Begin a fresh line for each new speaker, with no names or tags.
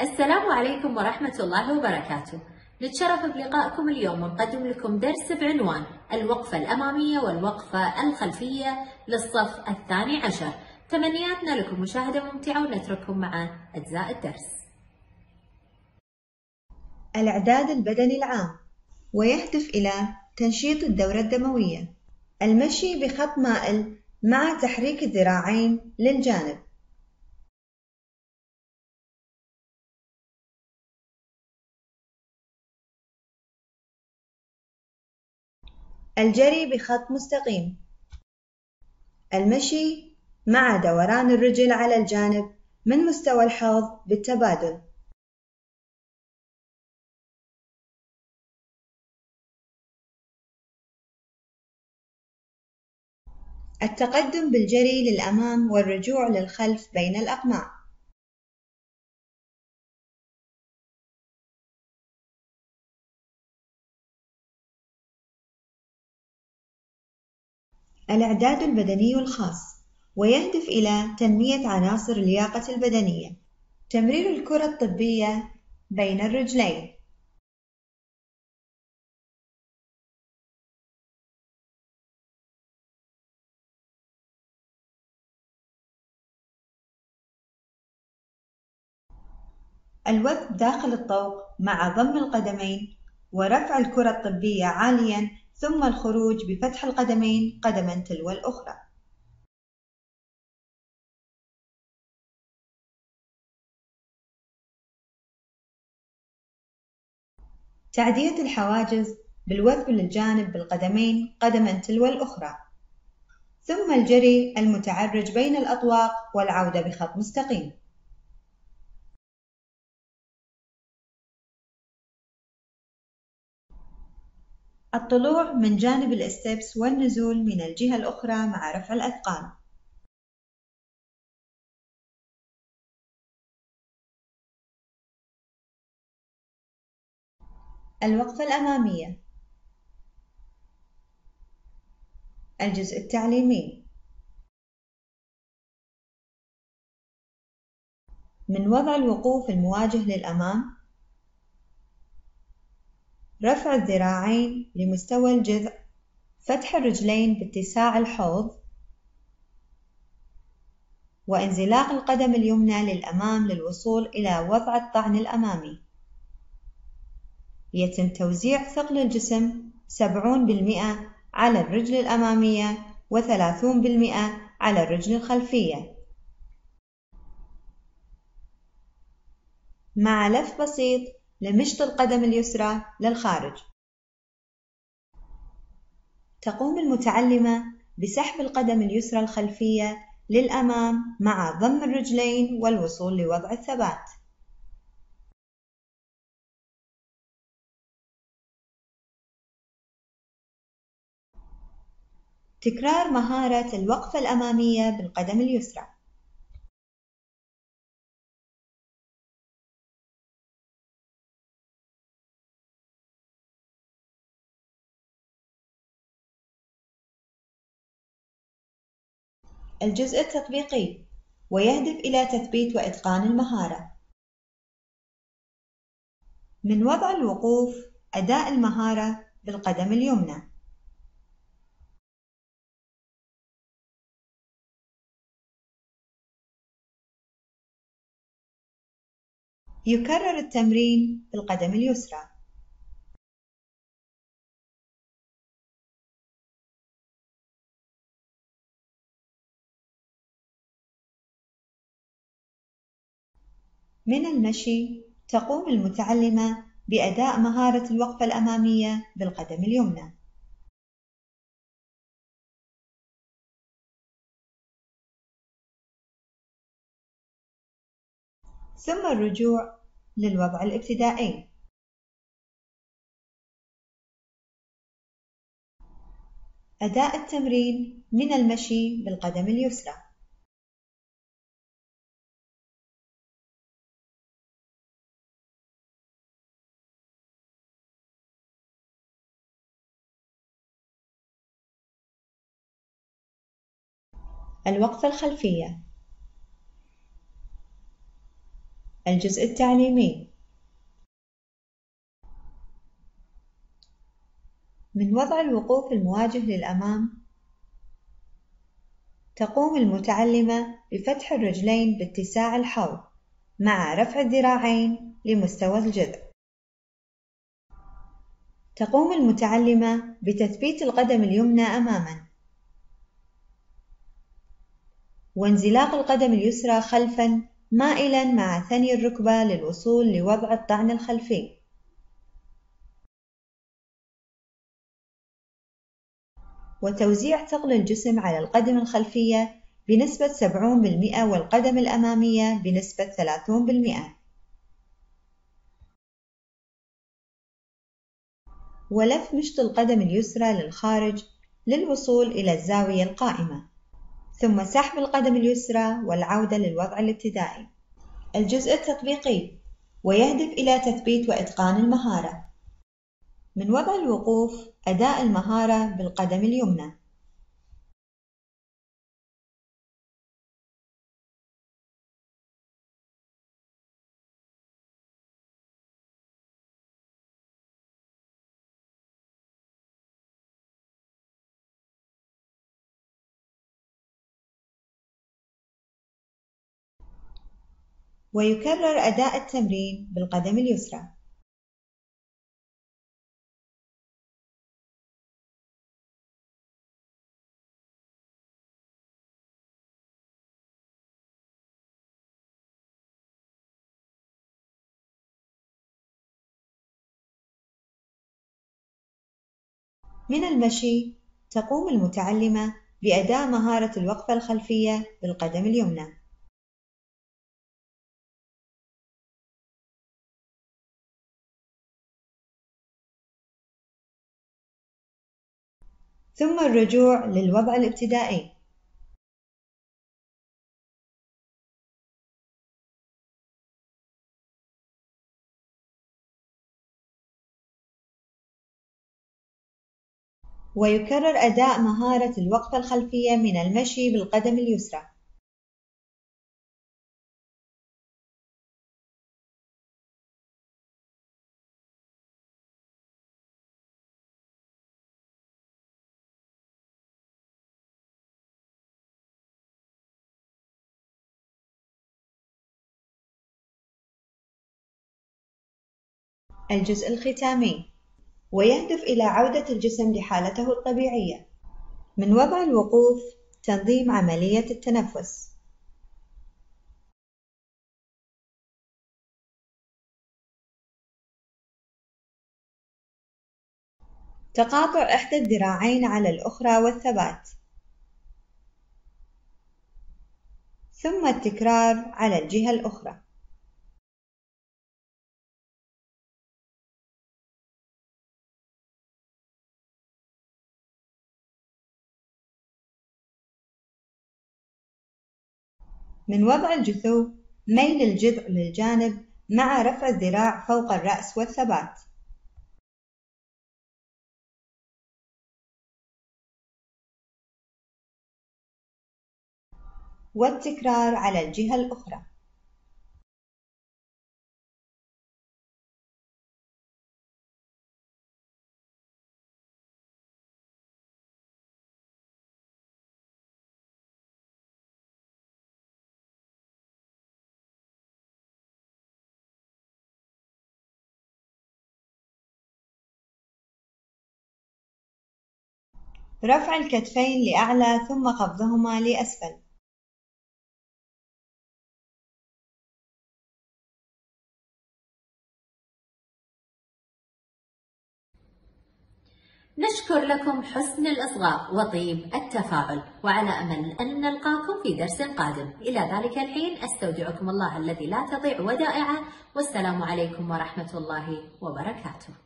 السلام عليكم ورحمة الله وبركاته. نتشرف بلقائكم اليوم ونقدم لكم درس بعنوان الوقفة الأمامية والوقفة الخلفية للصف الثاني عشر. تمنياتنا لكم مشاهدة ممتعة ونترككم مع أجزاء الدرس.
الإعداد البدني العام ويهدف إلى تنشيط الدورة الدموية. المشي بخط مائل مع تحريك الذراعين للجانب. الجري بخط مستقيم. المشي مع دوران الرجل على الجانب من مستوى الحوض بالتبادل. التقدم بالجري للأمام والرجوع للخلف بين الأقماع الإعداد البدني الخاص ويهدف إلى تنمية عناصر اللياقة البدنية. تمرير الكرة الطبية بين الرجلين. الوثب داخل الطوق مع ضم القدمين ورفع الكرة الطبية عاليا ثم الخروج بفتح القدمين قدما تلو الأخرى. تعدية الحواجز بالوثب للجانب بالقدمين قدما تلو الأخرى. ثم الجري المتعرج بين الأطواق والعودة بخط مستقيم. الطلوع من جانب الستبس والنزول من الجهة الأخرى مع رفع الأثقال الوقفة الأمامية. الجزء التعليمي. من وضع الوقوف المواجه للأمام رفع الذراعين لمستوى الجذع فتح الرجلين باتساع الحوض وانزلاق القدم اليمنى للأمام للوصول إلى وضع الطعن الأمامي. يتم توزيع ثقل الجسم سبعون بالمئة على الرجل الأمامية وثلاثون بالمئة على الرجل الخلفية. مع لف بسيط لمشط القدم اليسرى للخارج تقوم المتعلمة بسحب القدم اليسرى الخلفية للأمام مع ضم الرجلين والوصول لوضع الثبات. تكرار مهارة الوقفة الأمامية بالقدم اليسرى. الجزء التطبيقي ويهدف إلى تثبيت وإتقان المهارة. من وضع الوقوف أداء المهارة بالقدم اليمنى. يكرر التمرين بالقدم اليسرى. من المشي تقوم المتعلمة بأداء مهارة الوقفة الأمامية بالقدم اليمنى. ثم الرجوع للوضع الابتدائي. أداء التمرين من المشي بالقدم اليسرى. الوقفة الخلفية. الجزء التعليمي. من وضع الوقوف المواجه للأمام تقوم المتعلمة بفتح الرجلين باتساع الحوض مع رفع الذراعين لمستوى الجذع. تقوم المتعلمة بتثبيت القدم اليمنى أماماً. وانزلاق القدم اليسرى خلفاً مائلاً مع ثني الركبة للوصول لوضع الطعن الخلفي وتوزيع ثقل الجسم على القدم الخلفية بنسبة 70% والقدم الأمامية بنسبة 30%. ولف مشط القدم اليسرى للخارج للوصول إلى الزاوية القائمة ثم سحب القدم اليسرى والعودة للوضع الابتدائي. الجزء التطبيقي ويهدف إلى تثبيت وإتقان المهارة. من وضع الوقوف أداء المهارة بالقدم اليمنى. ويكرر أداء التمرين بالقدم اليسرى. من المشي تقوم المتعلمة بأداء مهارة الوقفة الخلفية بالقدم اليمنى. ثم الرجوع للوضع الابتدائي. ويكرر أداء مهارة الوقفة الخلفية من المشي بالقدم اليسرى. الجزء الختامي ويهدف إلى عودة الجسم لحالته الطبيعية. من وضع الوقوف تنظيم عملية التنفس. تقاطع إحدى الذراعين على الأخرى والثبات. ثم التكرار على الجهة الأخرى. من وضع الجثو ميل الجذع للجانب مع رفع الذراع فوق الرأس والثبات. والتكرار على الجهة الأخرى. رفع الكتفين لأعلى ثم خفضهما لأسفل.
نشكر لكم حسن الإصغاء وطيب التفاعل وعلى أمل أن نلقاكم في درس قادم. إلى ذلك الحين أستودعكم الله الذي لا تضيع ودائعه والسلام عليكم ورحمة الله وبركاته.